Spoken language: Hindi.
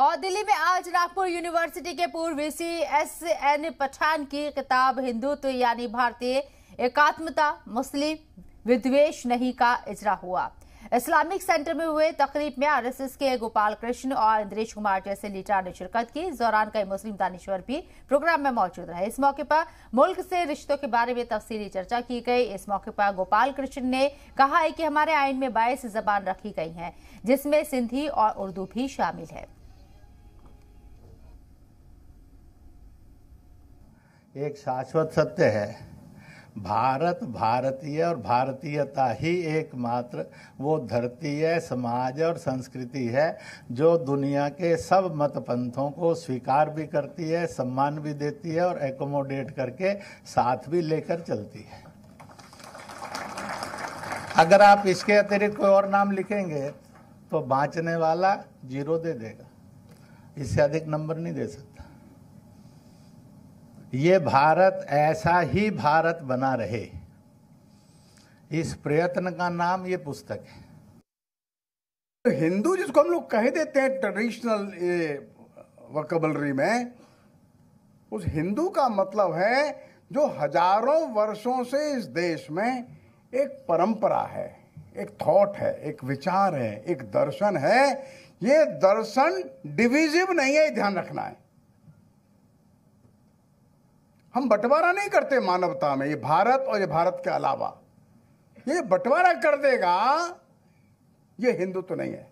और दिल्ली में आज नागपुर यूनिवर्सिटी के पूर्व वीसी एस एन पठान की किताब हिंदुत्व यानी भारतीय एकात्मता, मुस्लिम विद्वेश नहीं का इजरा हुआ। इस्लामिक सेंटर में हुए तकरीब में आरएसएस के गोपाल कृष्ण और इंद्रेश कुमार जैसे लीडर ने शिरकत की। इस दौरान कई मुस्लिम दानिश्वर भी प्रोग्राम में मौजूद रहे। इस मौके पर मुल्क से रिश्तों के बारे में तफसीली चर्चा की गई। इस मौके पर गोपाल कृष्ण ने कहा है कि हमारे आइन में बाईस जबान रखी गई हैं, जिसमें सिंधी और उर्दू भी शामिल है। एक शाश्वत सत्य है। भारत भारतीय और भारतीयता ही एकमात्र वो धरती है, समाज और संस्कृति है, जो दुनिया के सब मत पंथों को स्वीकार भी करती है, सम्मान भी देती है और एकोमोडेट करके साथ भी लेकर चलती है। अगर आप इसके अतिरिक्त कोई और नाम लिखेंगे तो बांचने वाला ज़ीरो दे देगा। इससे अधिक नंबर नहीं दे सकता। ये भारत ऐसा ही भारत बना रहे। इस प्रयत्न का नाम ये पुस्तक है। हिंदू जिसको हम लोग कह देते हैं ट्रेडिशनल वकबलरी में, उस हिंदू का मतलब है जो हज़ारों वर्षों से इस देश में एक परंपरा है, एक थॉट है, एक विचार है, एक दर्शन है। ये दर्शन डिविजिव नहीं है ध्यान रखना है। हम बंटवारा नहीं करते मानवता में, ये भारत और ये भारत के अलावा। ये बंटवारा कर देगा, ये हिंदुत्व तो नहीं है।